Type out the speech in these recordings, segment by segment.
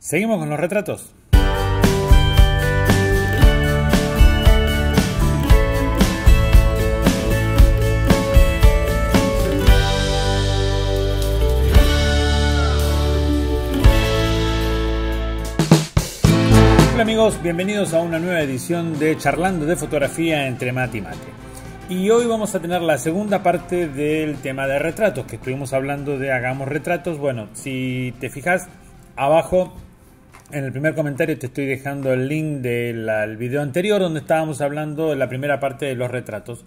Seguimos con los retratos. Hola amigos, bienvenidos a una nueva edición de Charlando de Fotografía entre Mate y Mate. Y hoy vamos a tener la segunda parte del tema de retratos, que estuvimos hablando de hagamos retratos. Bueno, si te fijas, abajo en el primer comentario te estoy dejando el link del video anterior donde estábamos hablando de la primera parte de los retratos.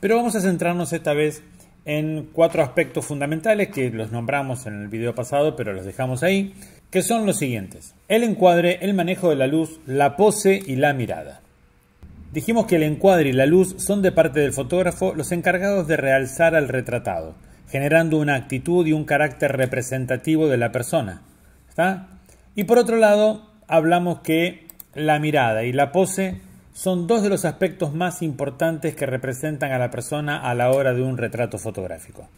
Pero vamos a centrarnos esta vez en cuatro aspectos fundamentales que los nombramos en el video pasado, pero los dejamos ahí, que son los siguientes. El encuadre, el manejo de la luz, la pose y la mirada. Dijimos que el encuadre y la luz son de parte del fotógrafo los encargados de realzar al retratado, generando una actitud y un carácter representativo de la persona. ¿Está? Y por otro lado, hablamos que la mirada y la pose son dos de los aspectos más importantes que representan a la persona a la hora de un retrato fotográfico.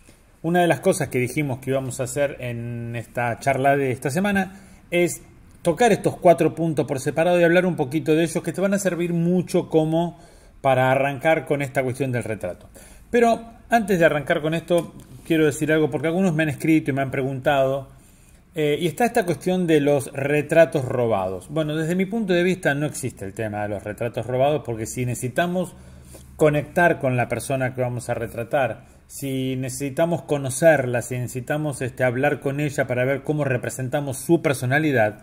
Una de las cosas que dijimos que íbamos a hacer en esta charla de esta semana es tocar estos cuatro puntos por separado y hablar un poquito de ellos que te van a servir mucho como para arrancar con esta cuestión del retrato. Pero antes de arrancar con esto, quiero decir algo porque algunos me han escrito y me han preguntado eh, y está esta cuestión de los retratos robados. Bueno, desde mi punto de vista no existe el tema de los retratos robados porque si necesitamos conectar con la persona que vamos a retratar, si necesitamos conocerla, si necesitamos este, hablar con ella para ver cómo representamos su personalidad,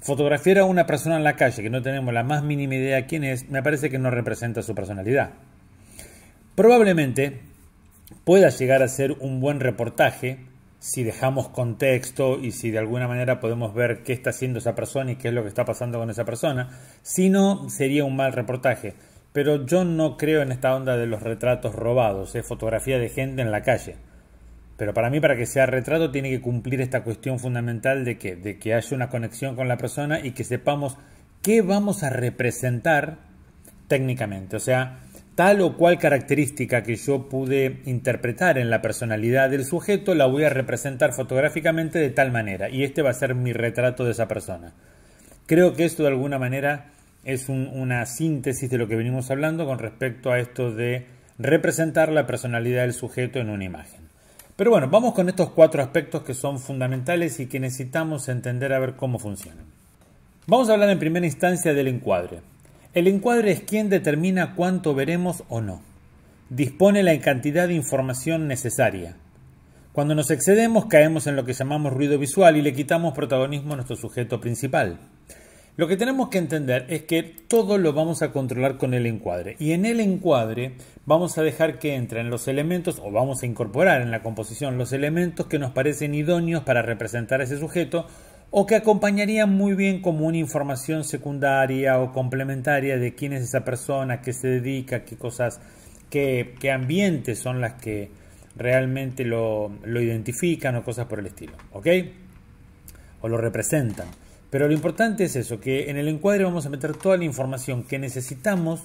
fotografiar a una persona en la calle que no tenemos la más mínima idea quién es, me parece que no representa su personalidad. Probablemente pueda llegar a ser un buen reportaje, si dejamos contexto y si de alguna manera podemos ver qué está haciendo esa persona y qué es lo que está pasando con esa persona. Si no, sería un mal reportaje. Pero yo no creo en esta onda de los retratos robados, es fotografía de gente en la calle. Pero para mí, para que sea retrato, tiene que cumplir esta cuestión fundamental de que, de que haya una conexión con la persona y que sepamos qué vamos a representar técnicamente. O sea, Tal o cual característica que yo pude interpretar en la personalidad del sujeto la voy a representar fotográficamente de tal manera y este va a ser mi retrato de esa persona. Creo que esto de alguna manera es una síntesis de lo que venimos hablando con respecto a esto de representar la personalidad del sujeto en una imagen. Pero bueno, vamos con estos cuatro aspectos que son fundamentales y que necesitamos entender a ver cómo funcionan. Vamos a hablar en primera instancia del encuadre. El encuadre es quien determina cuánto veremos o no. Dispone la cantidad de información necesaria. Cuando nos excedemos caemos en lo que llamamos ruido visual y le quitamos protagonismo a nuestro sujeto principal. Lo que tenemos que entender es que todo lo vamos a controlar con el encuadre y en el encuadre vamos a dejar que entren los elementos o vamos a incorporar en la composición los elementos que nos parecen idóneos para representar a ese sujeto o que acompañaría muy bien como una información secundaria o complementaria de quién es esa persona, qué se dedica, qué cosas, qué, qué ambientes son las que realmente lo, lo identifican o cosas por el estilo, ¿ok? O lo representan. Pero lo importante es eso, que en el encuadre vamos a meter toda la información que necesitamos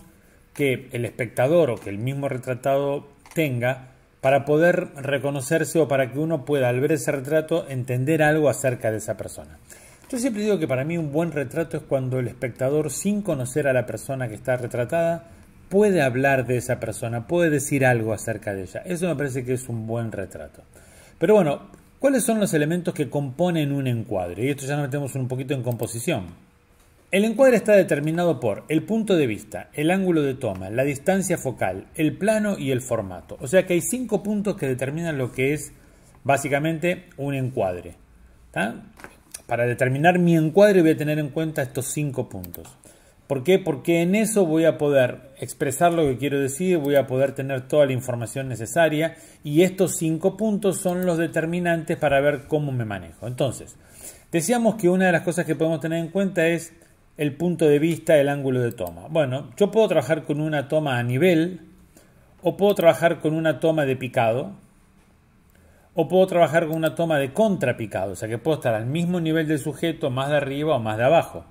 que el espectador o que el mismo retratado tenga para poder reconocerse o para que uno pueda al ver ese retrato entender algo acerca de esa persona. Yo siempre digo que para mí un buen retrato es cuando el espectador, sin conocer a la persona que está retratada, puede hablar de esa persona, puede decir algo acerca de ella. Eso me parece que es un buen retrato. Pero bueno, ¿cuáles son los elementos que componen un encuadre? Y esto ya nos metemos un poquito en composición. El encuadre está determinado por el punto de vista, el ángulo de toma, la distancia focal, el plano y el formato. O sea que hay cinco puntos que determinan lo que es básicamente un encuadre. Para determinar mi encuadre voy a tener en cuenta estos cinco puntos. ¿Por qué? Porque en eso voy a poder expresar lo que quiero decir, voy a poder tener toda la información necesaria y estos cinco puntos son los determinantes para ver cómo me manejo. Entonces, decíamos que una de las cosas que podemos tener en cuenta es el punto de vista, el ángulo de toma. Bueno, yo puedo trabajar con una toma a nivel, o puedo trabajar con una toma de picado, o puedo trabajar con una toma de contrapicado, o sea que puedo estar al mismo nivel del sujeto, más de arriba o más de abajo.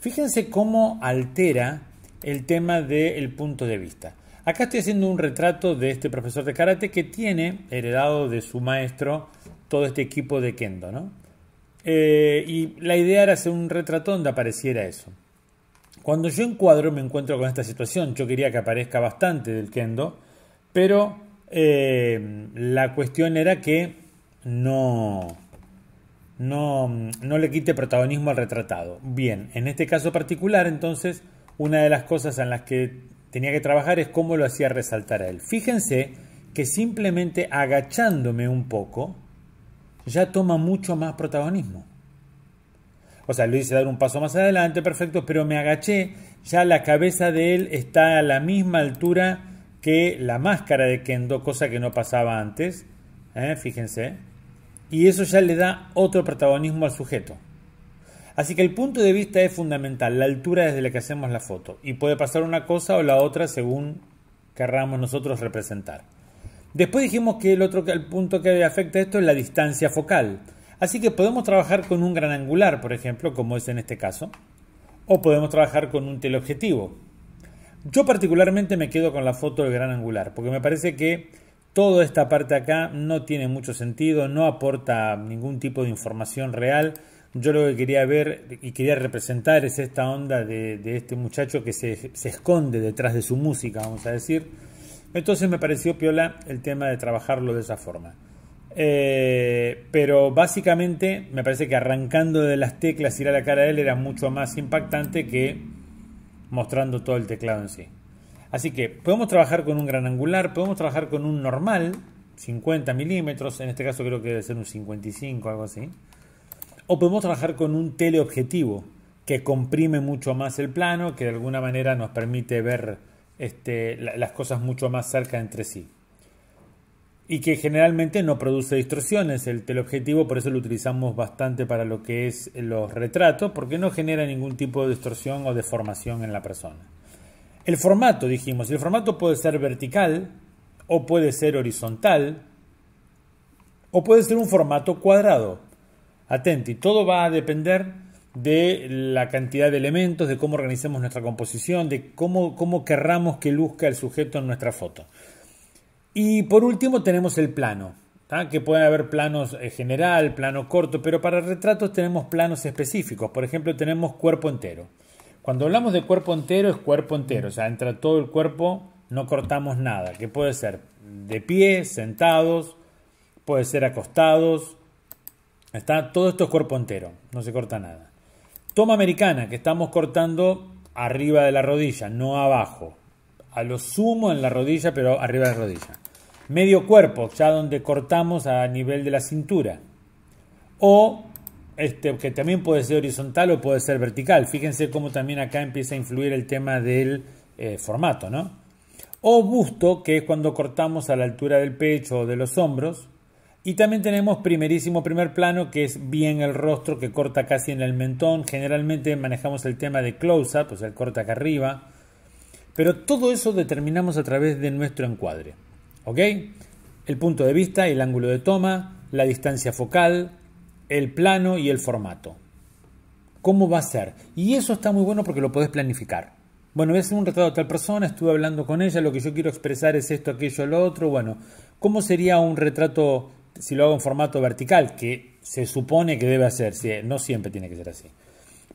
Fíjense cómo altera el tema del punto de vista. Acá estoy haciendo un retrato de este profesor de karate que tiene heredado de su maestro todo este equipo de kendo, ¿no? Eh, y la idea era hacer un retrato donde apareciera eso. Cuando yo encuadro me encuentro con esta situación. Yo quería que aparezca bastante del kendo, pero eh, la cuestión era que no, no, no le quite protagonismo al retratado. Bien, en este caso particular, entonces, una de las cosas en las que tenía que trabajar es cómo lo hacía resaltar a él. Fíjense que simplemente agachándome un poco, ya toma mucho más protagonismo. O sea, lo hice dar un paso más adelante, perfecto, pero me agaché, ya la cabeza de él está a la misma altura que la máscara de Kendo, cosa que no pasaba antes, ¿eh? fíjense, y eso ya le da otro protagonismo al sujeto. Así que el punto de vista es fundamental, la altura desde la que hacemos la foto, y puede pasar una cosa o la otra según querramos nosotros representar. Después dijimos que el otro el punto que afecta esto es la distancia focal. Así que podemos trabajar con un gran angular, por ejemplo, como es en este caso, o podemos trabajar con un teleobjetivo. Yo particularmente me quedo con la foto del gran angular, porque me parece que toda esta parte acá no tiene mucho sentido, no aporta ningún tipo de información real. Yo lo que quería ver y quería representar es esta onda de, este muchacho que se, se esconde detrás de su música, vamos a decir. Entonces me pareció piola el tema de trabajarlo de esa forma. Eh, pero básicamente me parece que arrancando de las teclas ir a la cara de él era mucho más impactante que mostrando todo el teclado en sí. Así que podemos trabajar con un gran angular, podemos trabajar con un normal, 50 milímetros, en este caso creo que debe ser un 55, algo así. O podemos trabajar con un teleobjetivo que comprime mucho más el plano, que de alguna manera nos permite ver este, las cosas mucho más cerca entre sí y que generalmente no produce distorsiones el teleobjetivo, por eso lo utilizamos bastante para lo que es los retratos, porque no genera ningún tipo de distorsión o deformación en la persona. El formato, dijimos, el formato puede ser vertical o puede ser horizontal o puede ser un formato cuadrado. Atenti, todo va a depender de la cantidad de elementos, de cómo organicemos nuestra composición, de cómo, cómo querramos que luzca el sujeto en nuestra foto. Y por último tenemos el plano, que puede haber planos eh, general, plano corto, pero para retratos tenemos planos específicos. Por ejemplo, tenemos cuerpo entero. Cuando hablamos de cuerpo entero es cuerpo entero, o sea, entra todo el cuerpo, no cortamos nada, que puede ser de pie, sentados, puede ser acostados, está todo esto es cuerpo entero, no se corta nada. Toma americana, que estamos cortando arriba de la rodilla, no abajo. A lo sumo en la rodilla, pero arriba de la rodilla medio cuerpo, ya donde cortamos a nivel de la cintura. O este, que también puede ser horizontal o puede ser vertical. Fíjense cómo también acá empieza a influir el tema del eh, formato, ¿no? O busto, que es cuando cortamos a la altura del pecho o de los hombros. Y también tenemos primerísimo primer plano, que es bien el rostro, que corta casi en el mentón. Generalmente manejamos el tema de close-up, o sea, el corta acá arriba. Pero todo eso determinamos a través de nuestro encuadre. ¿Ok? El punto de vista, el ángulo de toma, la distancia focal, el plano y el formato. ¿Cómo va a ser? Y eso está muy bueno porque lo podés planificar. Bueno, hacer un retrato de tal persona, estuve hablando con ella, lo que yo quiero expresar es esto, aquello, lo otro. Bueno, ¿cómo sería un retrato si lo hago en formato vertical? Que se supone que debe hacer, no siempre tiene que ser así.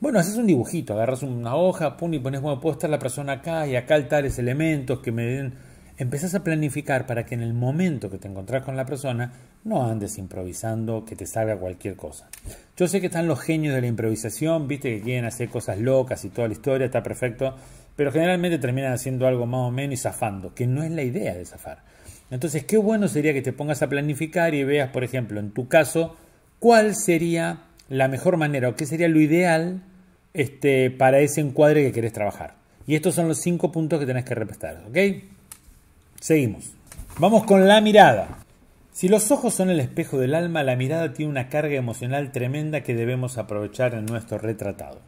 Bueno, haces un dibujito, agarras una hoja, pum, y pones, bueno, puedo estar la persona acá y acá tales elementos que me den empezás a planificar para que en el momento que te encontrás con la persona no andes improvisando que te salga cualquier cosa. Yo sé que están los genios de la improvisación, viste que quieren hacer cosas locas y toda la historia está perfecto, pero generalmente terminan haciendo algo más o menos y zafando, que no es la idea de zafar. Entonces, qué bueno sería que te pongas a planificar y veas, por ejemplo, en tu caso, cuál sería la mejor manera o qué sería lo ideal este, para ese encuadre que querés trabajar. Y estos son los cinco puntos que tenés que respetar, ¿ok? Seguimos. Vamos con la mirada. Si los ojos son el espejo del alma, la mirada tiene una carga emocional tremenda que debemos aprovechar en nuestro retratado.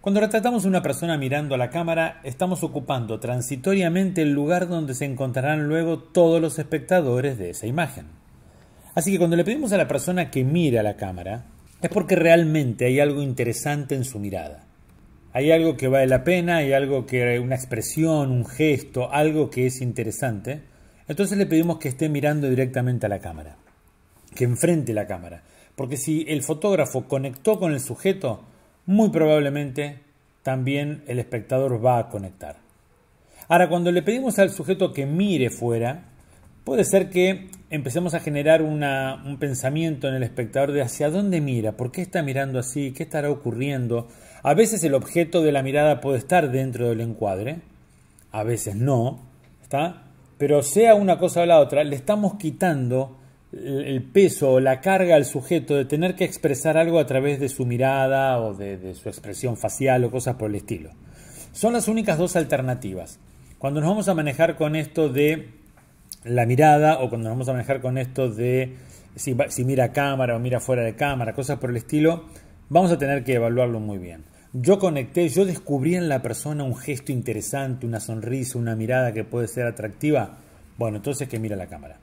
Cuando retratamos a una persona mirando a la cámara, estamos ocupando transitoriamente el lugar donde se encontrarán luego todos los espectadores de esa imagen. Así que cuando le pedimos a la persona que mire a la cámara, es porque realmente hay algo interesante en su mirada hay algo que vale la pena, hay algo que, una expresión, un gesto, algo que es interesante, entonces le pedimos que esté mirando directamente a la cámara, que enfrente la cámara. Porque si el fotógrafo conectó con el sujeto, muy probablemente también el espectador va a conectar. Ahora, cuando le pedimos al sujeto que mire fuera, puede ser que empecemos a generar un pensamiento en el espectador de hacia dónde mira, por qué está mirando así, qué estará ocurriendo. A veces el objeto de la mirada puede estar dentro del encuadre, a veces no, ¿está? Pero sea una cosa o la otra, le estamos quitando el peso o la carga al sujeto de tener que expresar algo a través de su mirada o de, su expresión facial o cosas por el estilo. Son las únicas dos alternativas. Cuando nos vamos a manejar con esto de la mirada o cuando nos vamos a manejar con esto de si, si mira a cámara o mira fuera de cámara, cosas por el estilo, vamos a tener que evaluarlo muy bien. Yo conecté, yo descubrí en la persona un gesto interesante, una sonrisa, una mirada que puede ser atractiva. Bueno, entonces que mira la cámara.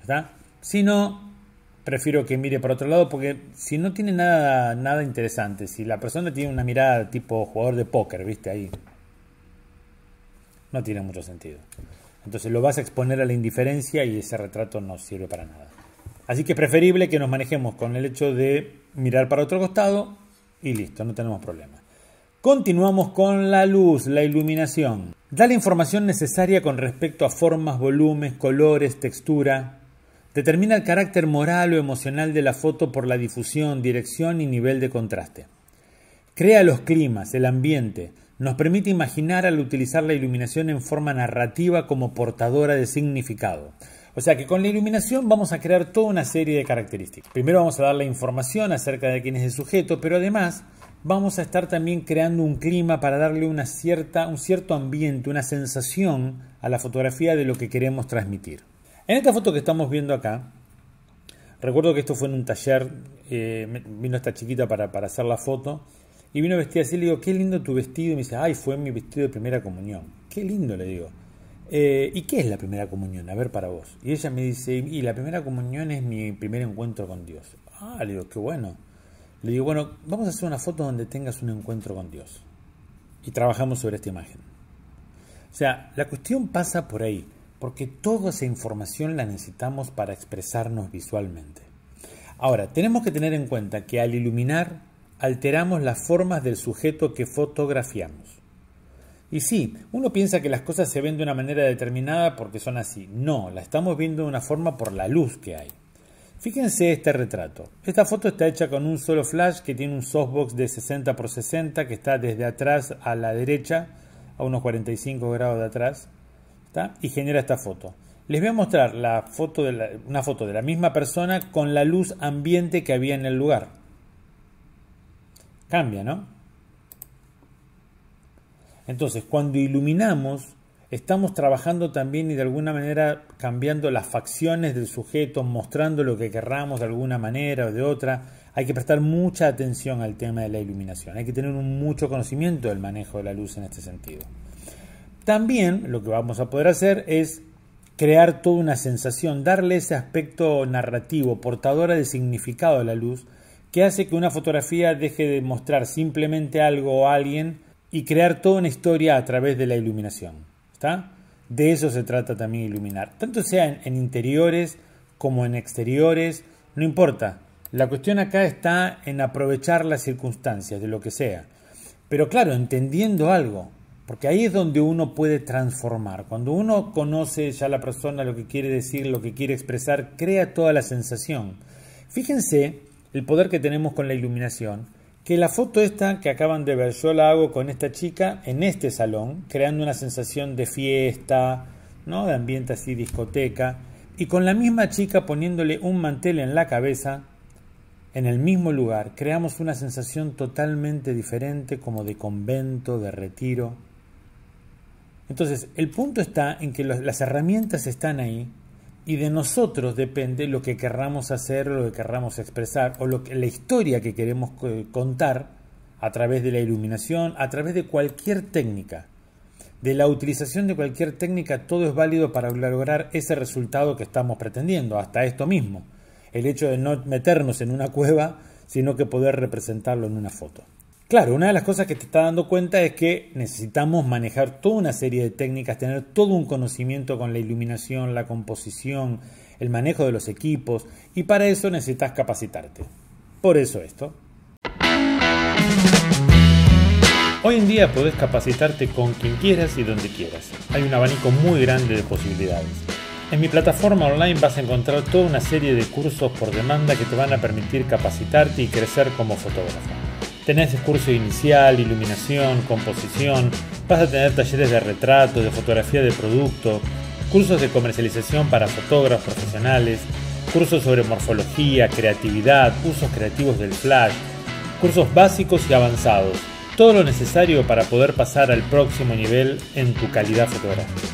¿Verdad? Si no, prefiero que mire por otro lado porque si no tiene nada, nada interesante, si la persona tiene una mirada tipo jugador de póker, viste ahí, no tiene mucho sentido. Entonces lo vas a exponer a la indiferencia y ese retrato no sirve para nada. Así que es preferible que nos manejemos con el hecho de mirar para otro costado y listo, no tenemos problema. Continuamos con la luz, la iluminación. Da la información necesaria con respecto a formas, volúmenes, colores, textura, Determina el carácter moral o emocional de la foto por la difusión, dirección y nivel de contraste. Crea los climas, el ambiente. Nos permite imaginar al utilizar la iluminación en forma narrativa como portadora de significado. O sea que con la iluminación vamos a crear toda una serie de características. Primero vamos a dar la información acerca de quién es el sujeto, pero además vamos a estar también creando un clima para darle una cierta, un cierto ambiente, una sensación a la fotografía de lo que queremos transmitir. En esta foto que estamos viendo acá, recuerdo que esto fue en un taller, eh, vino esta chiquita para, hacer la foto y vino vestida así, le digo, qué lindo tu vestido, y me dice, ay, fue mi vestido de primera comunión. Qué lindo, le digo. Eh, ¿Y qué es la primera comunión? A ver para vos. Y ella me dice, y la primera comunión es mi primer encuentro con Dios. Ah, le digo, qué bueno. Le digo, bueno, vamos a hacer una foto donde tengas un encuentro con Dios. Y trabajamos sobre esta imagen. O sea, la cuestión pasa por ahí porque toda esa información la necesitamos para expresarnos visualmente. Ahora, tenemos que tener en cuenta que al iluminar alteramos las formas del sujeto que fotografiamos. Y sí, uno piensa que las cosas se ven de una manera determinada porque son así. No, la estamos viendo de una forma por la luz que hay. Fíjense este retrato. Esta foto está hecha con un solo flash que tiene un softbox de 60 x 60 que está desde atrás a la derecha, a unos 45 grados de atrás y genera esta foto. Les voy a mostrar la foto de una foto de la misma persona con la luz ambiente que había en el lugar. Cambia, ¿no? Entonces, cuando iluminamos, estamos trabajando también y de alguna manera cambiando las facciones del sujeto, mostrando lo que querramos de alguna manera o de otra. Hay que prestar mucha atención al tema de la iluminación. Hay que tener mucho conocimiento del manejo de la luz en este sentido. También lo que vamos a poder hacer es crear toda una sensación, darle ese aspecto narrativo, portadora de significado a la luz, que hace que una fotografía deje de mostrar simplemente algo o alguien y crear toda una historia a través de la iluminación. ¿Está? De eso se trata también iluminar, tanto sea en, en interiores como en exteriores, no importa. La cuestión acá está en aprovechar las circunstancias de lo que sea. Pero claro, entendiendo algo, porque ahí es donde uno puede transformar. Cuando uno conoce ya la persona, lo que quiere decir, lo que quiere expresar, crea toda la sensación. Fíjense el poder que tenemos con la iluminación, que la foto esta que acaban de ver, yo la hago con esta chica en este salón, creando una sensación de fiesta, ¿no? de ambiente así, discoteca, y con la misma chica poniéndole un mantel en la cabeza, en el mismo lugar, creamos una sensación totalmente diferente como de convento, de retiro. Entonces, el punto está en que las herramientas están ahí y de nosotros depende lo que querramos hacer, lo que querramos expresar o lo que, la historia que queremos contar a través de la iluminación, a través de cualquier técnica. De la utilización de cualquier técnica, todo es válido para lograr ese resultado que estamos pretendiendo, hasta esto mismo. El hecho de no meternos en una cueva, sino que poder representarlo en una foto. Claro, una de las cosas que te está dando cuenta es que necesitamos manejar toda una serie de técnicas, tener todo un conocimiento con la iluminación, la composición, el manejo de los equipos y para eso necesitas capacitarte. Por eso esto. Hoy en día podés capacitarte con quien quieras y donde quieras. Hay un abanico muy grande de posibilidades. En mi plataforma online vas a encontrar toda una serie de cursos por demanda que te van a permitir capacitarte y crecer como fotógrafo. Tenés curso inicial, iluminación, composición, vas a tener talleres de retrato, de fotografía de producto, cursos de comercialización para fotógrafos profesionales, cursos sobre morfología, creatividad, usos creativos del flash, cursos básicos y avanzados todo lo necesario para poder pasar al próximo nivel en tu calidad fotográfica.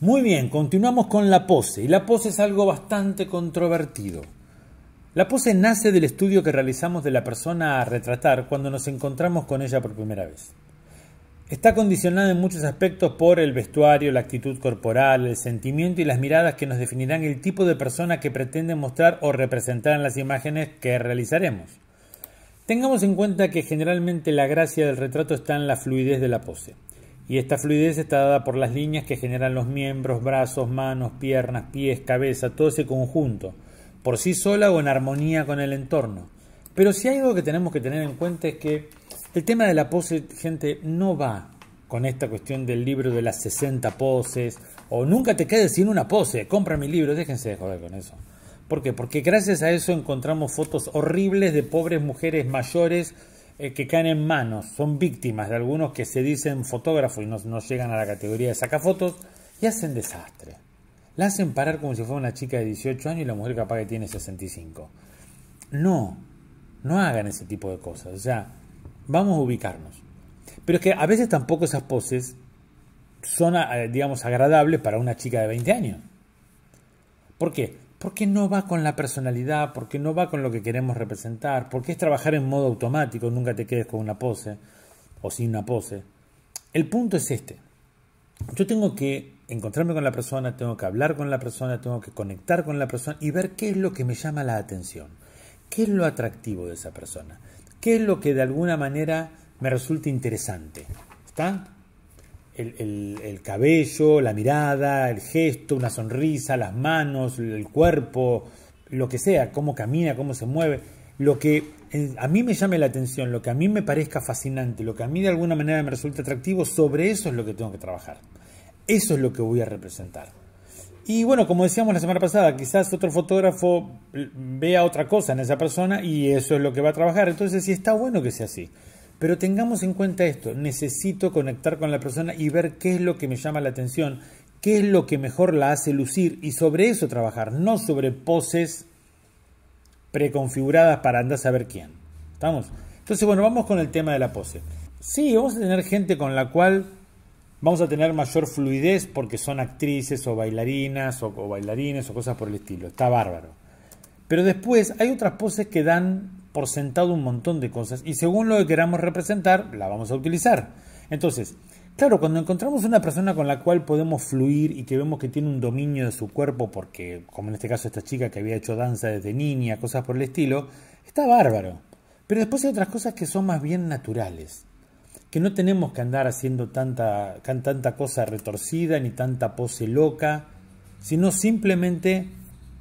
Muy bien, continuamos con la pose, y la pose es algo bastante controvertido. La pose nace del estudio que realizamos de la persona a retratar cuando nos encontramos con ella por primera vez. Está condicionada en muchos aspectos por el vestuario, la actitud corporal, el sentimiento y las miradas que nos definirán el tipo de persona que pretende mostrar o representar en las imágenes que realizaremos. Tengamos en cuenta que generalmente la gracia del retrato está en la fluidez de la pose. Y esta fluidez está dada por las líneas que generan los miembros, brazos, manos, piernas, pies, cabeza, todo ese conjunto, por sí sola o en armonía con el entorno. Pero si hay algo que tenemos que tener en cuenta es que el tema de la pose, gente, no va con esta cuestión del libro de las 60 poses, o nunca te quedes sin una pose, compra mi libro, déjense de joder con eso. ¿Por qué? Porque gracias a eso encontramos fotos horribles de pobres mujeres mayores eh, que caen en manos, son víctimas de algunos que se dicen fotógrafos y no, llegan a la categoría de sacafotos y hacen desastre. La hacen parar como si fuera una chica de 18 años y la mujer capaz que tiene 65. No, no hagan ese tipo de cosas. O sea, vamos a ubicarnos. Pero es que a veces tampoco esas poses son, eh, digamos, agradables para una chica de 20 años. ¿Por qué? porque no va con la personalidad, porque no va con lo que queremos representar, porque es trabajar en modo automático, nunca te quedes con una pose o sin una pose. El punto es este. Yo tengo que encontrarme con la persona, tengo que hablar con la persona, tengo que conectar con la persona y ver qué es lo que me llama la atención, qué es lo atractivo de esa persona, qué es lo que de alguna manera me resulta interesante. ¿Está? el, cabello, la mirada, el gesto, una sonrisa, las manos, el cuerpo, lo que sea, cómo camina, cómo se mueve, lo que a mí me llame la atención, lo que a mí me parezca fascinante, lo que a mí de alguna manera me resulta atractivo, sobre eso es lo que tengo que trabajar. Eso es lo que voy a representar. Y bueno, como decíamos la semana pasada, quizás otro fotógrafo vea otra cosa en esa persona y eso es lo que va a trabajar. Entonces, sí está bueno que sea así. Pero tengamos en cuenta esto, necesito conectar con la persona y ver qué es lo que me llama la atención, qué es lo que mejor la hace lucir y sobre eso trabajar, no sobre poses preconfiguradas para andar a saber quién. ¿Estamos? Entonces, bueno, vamos con el tema de la pose. Sí, vamos a tener gente con la cual vamos a tener mayor fluidez porque son actrices o bailarinas o, bailarines o cosas por el estilo. Está bárbaro. Pero después hay otras poses que dan por sentado un montón de cosas y según lo que queramos representar, la vamos a utilizar. Entonces, claro, cuando encontramos una persona con la cual podemos fluir y que vemos que tiene un dominio de su cuerpo, porque como en este caso esta chica que había hecho danza desde niña, cosas por el estilo, está bárbaro. Pero después hay otras cosas que son más bien naturales, que no tenemos que andar haciendo tanta, tanta cosa retorcida ni tanta pose loca, sino simplemente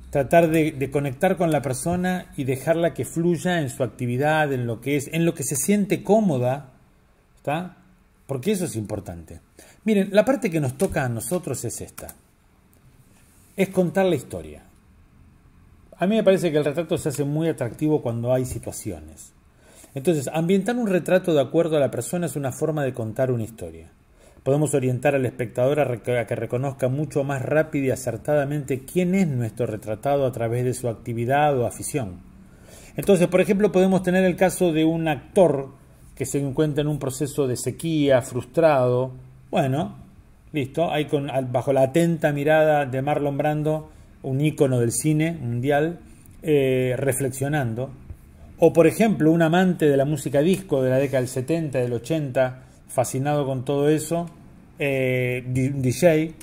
tratar de, conectar con la persona y dejarla que fluya en su actividad, en lo que es, en lo que se siente cómoda, ¿está? Porque eso es importante. Miren, la parte que nos toca a nosotros es esta. Es contar la historia. A mí me parece que el retrato se hace muy atractivo cuando hay situaciones. Entonces, ambientar un retrato de acuerdo a la persona es una forma de contar una historia. Podemos orientar al espectador a, que reconozca mucho más rápido y acertadamente quién es nuestro retratado a través de su actividad o afición. Entonces, por ejemplo, podemos tener el caso de un actor que se encuentra en un proceso de sequía, frustrado. Bueno, listo, hay con, bajo la atenta mirada de Marlon Brando, un ícono del cine mundial, eh, reflexionando. O, por ejemplo, un amante de la música disco de la década del 70, del 80, fascinado con todo eso. Eh, DJ,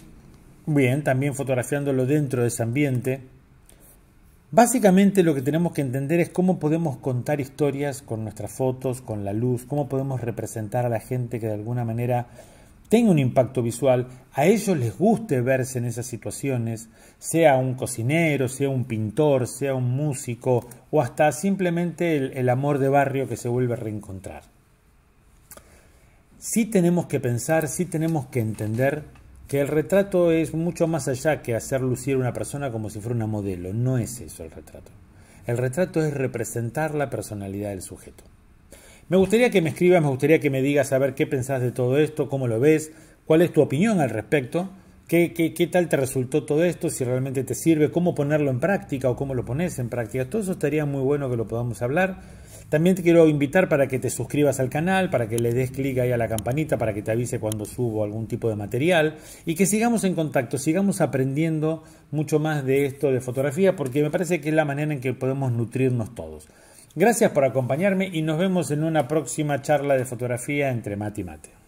bien, también fotografiándolo dentro de ese ambiente. Básicamente lo que tenemos que entender es cómo podemos contar historias con nuestras fotos, con la luz, cómo podemos representar a la gente que de alguna manera tenga un impacto visual, a ellos les guste verse en esas situaciones, sea un cocinero, sea un pintor, sea un músico o hasta simplemente el, amor de barrio que se vuelve a reencontrar. Sí tenemos que pensar, sí tenemos que entender que el retrato es mucho más allá que hacer lucir a una persona como si fuera una modelo, no es eso el retrato. El retrato es representar la personalidad del sujeto. Me gustaría que me escribas, me gustaría que me digas a ver qué pensás de todo esto, cómo lo ves, cuál es tu opinión al respecto, qué, qué, qué tal te resultó todo esto, si realmente te sirve, cómo ponerlo en práctica o cómo lo pones en práctica. Todo eso estaría muy bueno que lo podamos hablar. También te quiero invitar para que te suscribas al canal, para que le des clic ahí a la campanita, para que te avise cuando subo algún tipo de material y que sigamos en contacto, sigamos aprendiendo mucho más de esto de fotografía, porque me parece que es la manera en que podemos nutrirnos todos. Gracias por acompañarme y nos vemos en una próxima charla de fotografía entre mate y mate.